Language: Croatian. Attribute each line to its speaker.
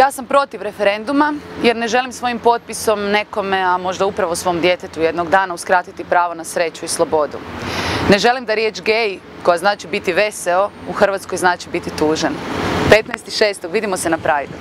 Speaker 1: Ja sam protiv referenduma jer ne želim svojim potpisom nekome, a možda upravo svom djetetu jednog dana uskratiti pravo na sreću i slobodu. Ne želim da riječ gej, koja znači biti veseo, u Hrvatskoj znači biti tužen. 15.6. vidimo se na
Speaker 2: Prajdu.